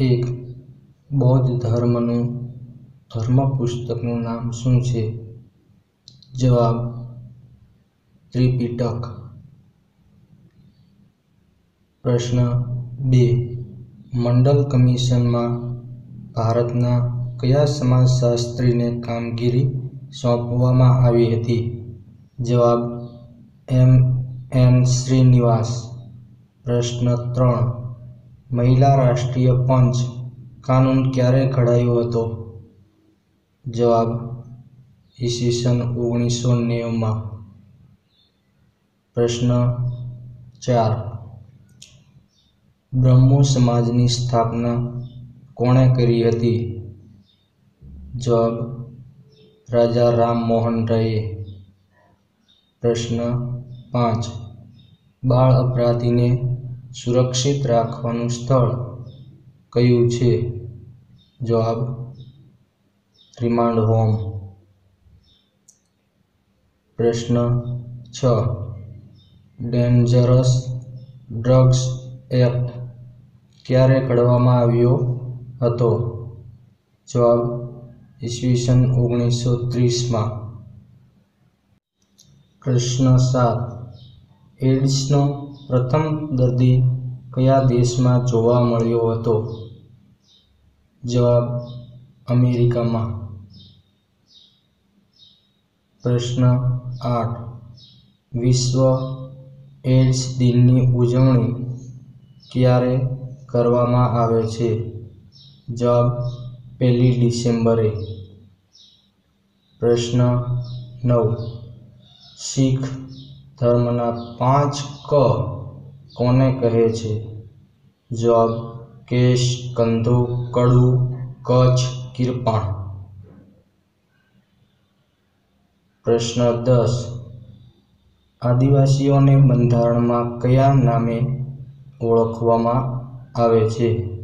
એક બૌદ્ધ ધર્મનું ધર્મ પુસ્તકનું નામ શું છે? જવાબ, ત્રિપિટક. પ્રશ્ન બે. મંડલ કમિશનમાં ભારતના કયા સમાજશાસ્ત્રીને કામગીરી સોંપવામાં આવી હતી? જવાબ, એમ. એન. શ્રીનિવાસ. પ્રશ્ન ત્રણ. મહિલા રાષ્ટ્રીય પંચ કાનૂન ક્યારે ઘડાયો હતો? જવાબ, ઈસવીસન ઓગણીસો નેવુંમાં. પ્રશ્ન ચાર. બ્રહ્મો સમાજની સ્થાપના કોણે કરી હતી? જવાબ, રાજા રામમોહન રાયે. પ્રશ્ન પાંચ. બાળ અપરાધીને સુરક્ષિત રાખવાનું સ્થળ કયું છે? જવાબ, રિમાન્ડ હોમ. પ્રશ્ન છ. ડેન્જરસ ડ્રગ્સ એક્ટ ક્યારે ઘડવામાં આવ્યો હતો? જવાબ, ઈસવીસન ઓગણીસો ત્રીસમાં. પ્રશ્ન સાત. એડ્સનો પ્રથમ દર્દી કયા દેશમાં જોવા મળ્યો હતો? જવાબ અમેરિકામાં. પ્રશ્ન આઠ. વિશ્વ એડ્સ દિનની ઉજવણી ક્યારે કરવામાં આવે છે? જવાબ પહેલી ડિસેમ્બરે. પ્રશ્ન નવ. શીખ ધર્મના પાંચ ક કોને કહે છે? જવાબ, કેશ કંધો કડુ, કચ્છ, કિરપાણ. પ્રશ્ન દસ. આદિવાસીઓને બંધારણમાં કયા નામે ઓળખવામાં આવે છે?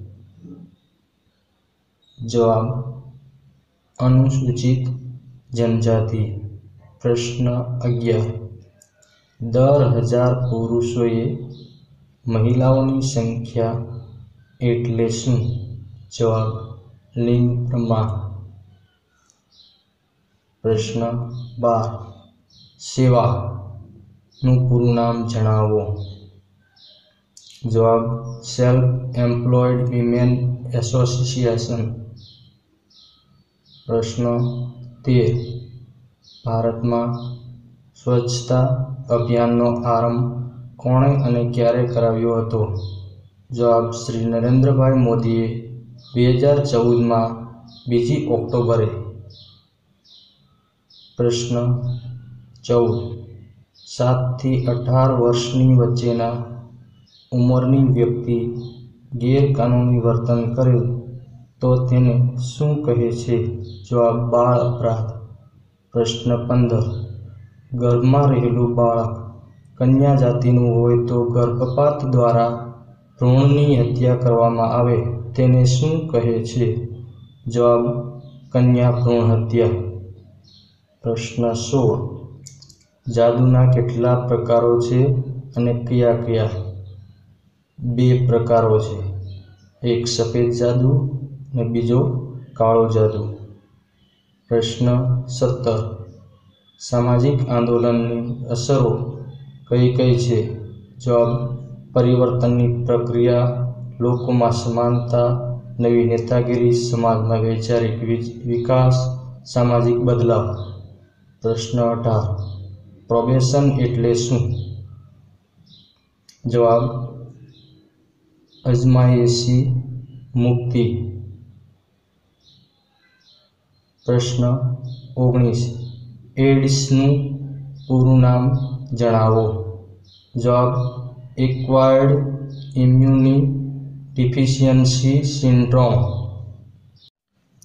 જવાબ, અનુસૂચિત જનજાતિ. પ્રશ્ન અગિયાર. દર હજાર પુરુષોએ મહિલાઓની સંખ્યા એટલે શું? જવાબ લિંગ પ્રમાણ. પ્રશ્ન બાર. સેવાનું પૂરું નામ જણાવો. જવાબ સેલ્ફ એમ્પ્લોયડ વિમેન એસોસિએશન પ્રશ્ન તેર. ભારતમાં સ્વચ્છતા અભિયાનનો આરંભ કોણે અને ક્યારે કરાવ્યો હતો? જવાબ શ્રી નરેન્દ્રભાઈ મોદીએ બે હજાર ચૌદમાં બીજી ઓક્ટોબરે. પ્રશ્ન ચૌદ. સાતથી અઢાર વર્ષની વચ્ચેના ઉંમરની વ્યક્તિ ગેરકાનૂની વર્તન કરે તો તેને શું કહે છે? જવાબ, બાળ અપરાધ. પ્રશ્ન પંદર. ગર્ભમાં રહેલું બાળક કન્યા જાતિનું હોય તો ગર્ભપાત દ્વારા ભ્રૂણની હત્યા કરવામાં આવે, તેને શું કહે છે? જવાબ, કન્યા ભ્રૂણ હત્યા. પ્રશ્ન સોળ. જાદુના કેટલા પ્રકારો છે અને કયા કયા? બે પ્રકારો છે. એક સફેદ જાદુ અને બીજો કાળો જાદુ. પ્રશ્ન સત્તર. સામાજિક આંદોલનની અસરો કઈ કઈ છે જવાબ પરિવર્તનની પ્રક્રિયા લોકોમાં સમાનતા, નવી નેતાગીરી, સમાજમાં વૈચારિક વિકાસ, સામાજિક બદલાવ. પ્રશ્ન અઢાર. પ્રોબેશન એટલે શું? જવાબ, અજમાયશી મુક્તિ. પ્રશ્ન ઓગણીસ. એડ્સનું પૂરું નામ જણાવો. જવાબ એક્વાયર્ડ ઇમ્યુની ડિફિશિયન્સી સિન્ડ્રોમ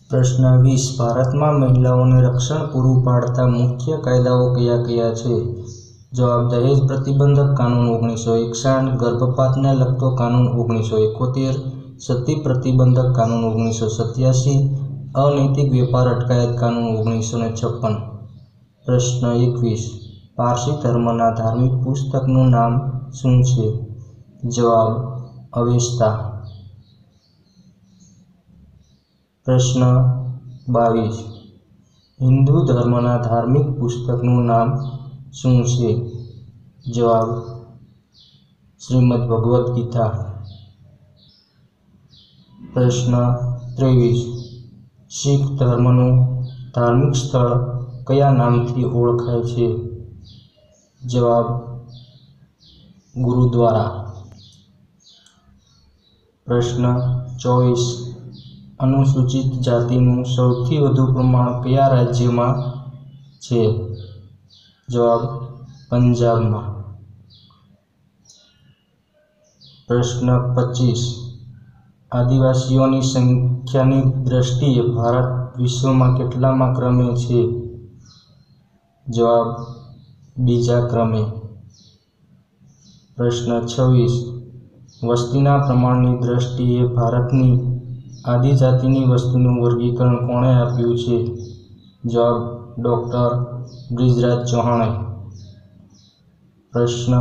પ્રશ્ન વીસ, ભારતમાં મહિલાઓને રક્ષણ પૂરું પાડતા મુખ્ય કાયદાઓ કયા કયા છે? જવાબ, દહેજ પ્રતિબંધક કાનૂન ઓગણીસો એકસાઠ, ગર્ભપાતને લગતો કાનૂન ઓગણીસો એકોતેર, સતી પ્રતિબંધક કાનૂન ઓગણીસો સત્યાસી, અનૈતિક વેપાર અટકાયત કાનૂન ઓગણીસો ને છપ્પન. પ્રશ્ન એકવીસ પારસી ધર્મના ધાર્મિક પુસ્તકનું નામ શું છે? જવાબ અવેસ્તા પ્રશ્ન બાવીસ. હિન્દુ ધર્મના ધાર્મિક પુસ્તકનું નામ શું છે? જવાબ, શ્રીમદ્ ભગવદ્ ગીતા. પ્રશ્ન ત્રેવીસ. શીખ ધર્મનું ધાર્મિક સ્થળ કયા નામથી ઓળખાય છે? જવાબ ગુરુદ્વારા. પ્રશ્ન ચોવીસ. અનુસૂચિત જાતિનું સૌથી વધુ પ્રમાણ કયા રાજ્યમાં છે? જવાબ પંજાબમાં. પ્રશ્ન પચીસ. આદિવાસીઓની સંખ્યાની દ્રષ્ટિએ ભારત વિશ્વમાં કેટલામાં ક્રમે છે? જવાબ બીજા ક્રમે. પ્રશ્ન છવ્વીસ. વસ્તીના પ્રમાણની દ્રષ્ટિએ ભારતની આદિજાતિની વસ્તીનું વર્ગીકરણ કોણે આપ્યું છે? જવાબ ડૉક્ટર બ્રિજરાજ ચૌહાણે. પ્રશ્ન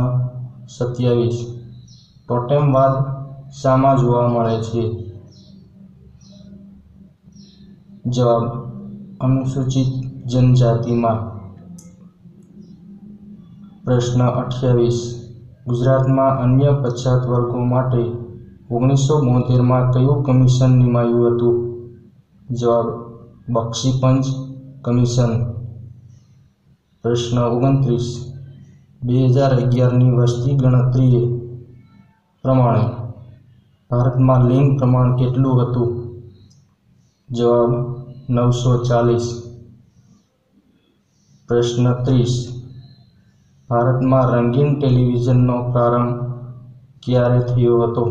સત્યાવીસ. ટોટેમવાદ શામાં જોવા મળે છે? જવાબ અનુસૂચિત જનજાતિમાં. પ્રશ્ન અઠ્યાવીસ. ગુજરાતમાં અન્ય પછાત વર્ગો માટે ઓગણીસો બોતેરમાં કયું કમિશન નિમાયું હતું? જવાબ બક્ષીપંચ કમિશન. પ્રશ્ન ઓગણત્રીસ. બે હજાર અગિયારની વસ્તી ગણતરીએ પ્રમાણે ભારતમાં લિંગ પ્રમાણ કેટલું હતું? જવાબ, નવસો ચાલીસ. પ્રશ્ન ત્રીસ. ભારતમાં રંગીન ટેલિવિઝનનો પ્રારંભ ક્યારે થયો હતો?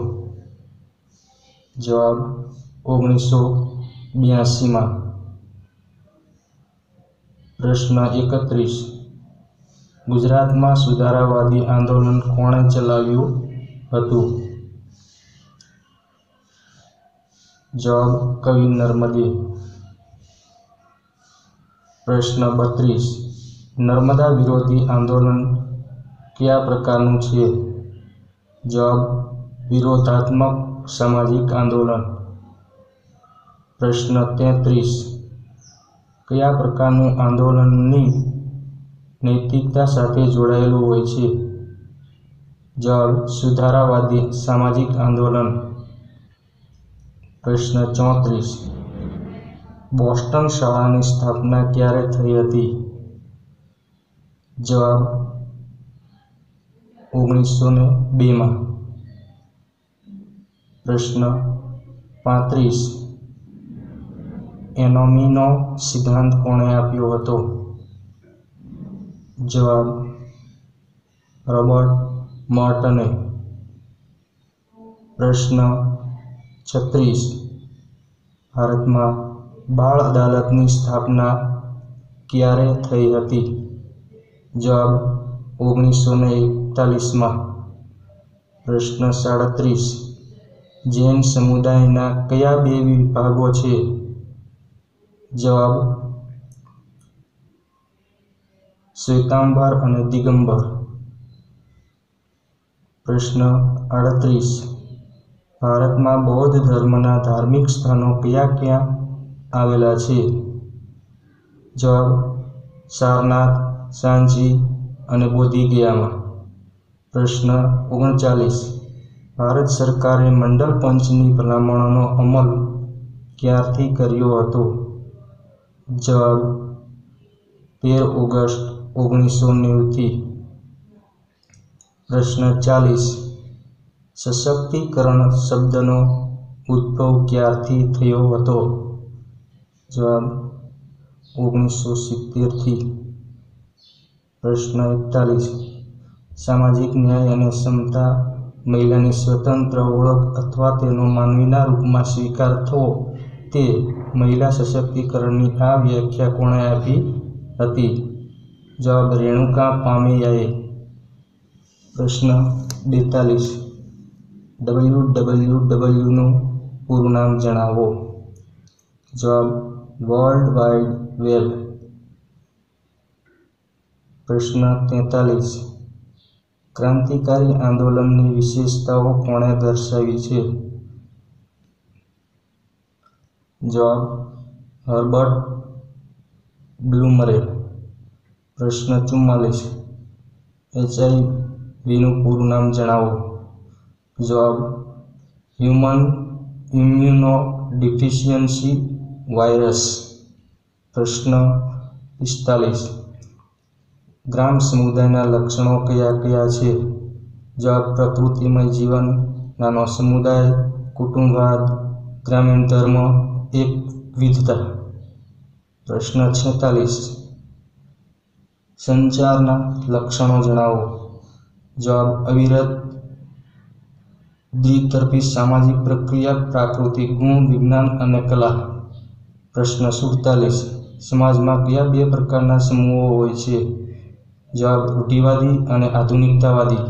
જવાબ, ઓગણીસો બ્યાસીમાં. પ્રશ્ન એકત્રીસ. ગુજરાતમાં સુધારાવાદી આંદોલન કોણે ચલાવ્યું હતું? જવાબ, કવિ નર્મદે. પ્રશ્ન બત્રીસ. નર્મદા વિરોધી આંદોલન કયા પ્રકારનું છે? જવાબ, વિરોધાત્મક સામાજિક આંદોલન. પ્રશ્ન તેત્રીસ. કયા પ્રકારનું આંદોલનની નૈતિકતા સાથે જોડાયેલું હોય છે? જવાબ, સુધારાવાદી સામાજિક આંદોલન. પ્રશ્ન ચોત્રીસ. બોસ્ટન શાળાની સ્થાપના ક્યારે થઈ હતી? જવાબ ઓગણીસો ને બેમાં. પ્રશ્ન પાંત્રીસ. એનોમીનો સિદ્ધાંત કોણે આપ્યો હતો? જવાબ રોબર્ટ મોર્ટને. પ્રશ્ન છત્રીસ. ભારતમાં બાળ અદાલતની સ્થાપના ક્યારે થઈ હતી? જવાબ ઓગણીસો ને એકતાલીસમાં પ્રશ્ન સાડત્રીસ. જૈન સમુદાયના કયા બે વિભાગો છે? જવાબ શ્વેતાંબર અને દિગંબર. પ્રશ્ન આડત્રીસ. ભારતમાં બૌદ્ધ ધર્મના ધાર્મિક સ્થાનો કયા ક્યાં આવેલા છે? જવાબ સારનાથ સાંચી અને બોધિગયામાં પ્રશ્ન ઓગણચાલીસ. ભારત સરકારે મંડળ પંચની ભલામણોનો અમલ ક્યારથી કર્યો હતો? જવાબ, તેર ઓગસ્ટ ઓગણીસો નેવુંથી. પ્રશ્ન ચાલીસ. સશક્તિકરણ શબ્દનો ઉદ્ભવ ક્યારથી થયો હતો? જવાબ, ઓગણીસો સિત્તેરથી. પ્રશ્ન એકતાલીસ સામાજિક ન્યાય અને સમતા મહિલાની સ્વતંત્ર ઓળખ અથવા તેનો માનવીના રૂપમાં સ્વીકાર થવો તે મહિલા સશક્તિકરણની આ વ્યાખ્યા કોણે આપી હતી? જવાબ રેણુકા પામેયાએ. પ્રશ્ન બેતાલીસ. ડબલ્યુ ડબલ્યુ ડબલ્યુનું પૂરું નામ જણાવો. જવાબ વર્લ્ડ વાઇડ વેબ પ્રશ્ન તેતાલીસ. ક્રાંતિકારી આંદોલનની વિશેષતાઓ કોણે દર્શાવી છે? જવાબ, હર્બર્ટ બ્લુમરે. પ્રશ્ન ચુમ્માલીસ. એચઆઈવીનું પૂરું નામ જણાવો. જવાબ, હ્યુમન ઇમ્યુનો ડિફિશિયન્સી વાયરસ. પ્રશ્ન પિસ્તાલીસ. ગ્રામ સમુદાયના લક્ષણો કયા કયા છે? જવાબ પ્રકૃતિમય જીવન, નાનો સમુદાય, કુટુંબવાદ, ગ્રામીણ ધર્મ એકવિધતા પ્રશ્ન છેતાલીસ. સંચારના લક્ષણો જણાવો. જવાબ અવિરત. દ્વિતરફી સામાજિક પ્રક્રિયા, પ્રાકૃતિક ગુણ, વિજ્ઞાન અને કલા. પ્રશ્ન સુડતાલીસ. સમાજમાં કયા બે પ્રકારના સમૂહો હોય છે? જવાબ રૂઢિવાદી અને આધુનિકતાવાદી.